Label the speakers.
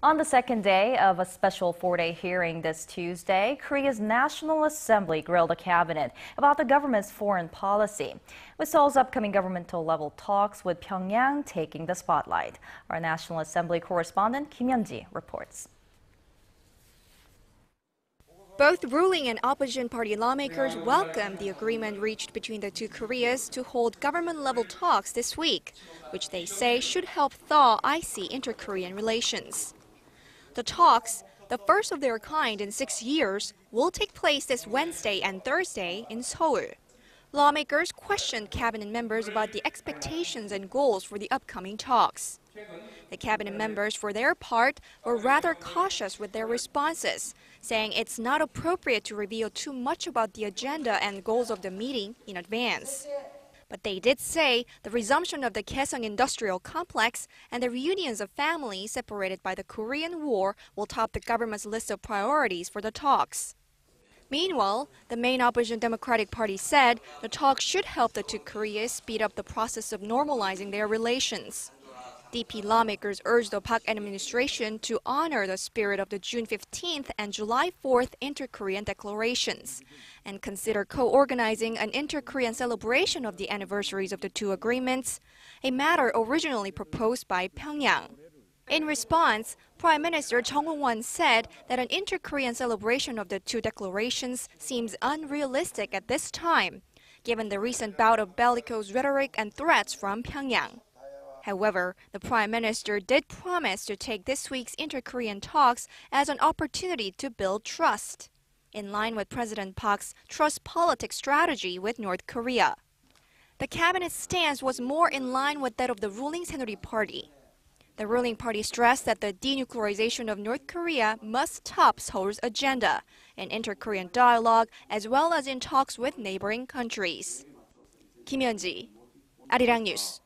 Speaker 1: On the second day of a special four-day hearing this Tuesday, Korea's National Assembly grilled the cabinet about the government's foreign policy, with Seoul's upcoming governmental-level talks with Pyongyang taking the spotlight. Our National Assembly correspondent Kim Yeon-ji reports.
Speaker 2: Both ruling and opposition party lawmakers welcomed the agreement reached between the two Koreas to hold government-level talks this week, which they say should help thaw icy inter-Korean relations. The talks, the first of their kind in six years, will take place this Wednesday and Thursday in Seoul. Lawmakers questioned cabinet members about the expectations and goals for the upcoming talks. The cabinet members, for their part, were rather cautious with their responses, saying it's not appropriate to reveal too much about the agenda and goals of the meeting in advance. But they did say the resumption of the Kaesong Industrial Complex and the reunions of families separated by the Korean War will top the government's list of priorities for the talks. Meanwhile, the main opposition Democratic Party said the talks should help the two Koreas speed up the process of normalizing their relations. DP lawmakers urged the Park administration to honor the spirit of the June 15th and July 4th inter-Korean declarations and consider co-organizing an inter-Korean celebration of the anniversaries of the two agreements, a matter originally proposed by Pyongyang. In response, Prime Minister Chung Hong-won said that an inter-Korean celebration of the two declarations seems unrealistic at this time, given the recent bout of bellicose rhetoric and threats from Pyongyang. However, the prime minister did promise to take this week's inter-Korean talks as an opportunity to build trust, in line with President Park's trust politics strategy with North Korea. The cabinet's stance was more in line with that of the ruling Saenuri Party. The ruling party stressed that the denuclearization of North Korea must top Seoul's agenda in inter-Korean dialogue as well as in talks with neighboring countries. Kim Yeon-ji, Arirang News.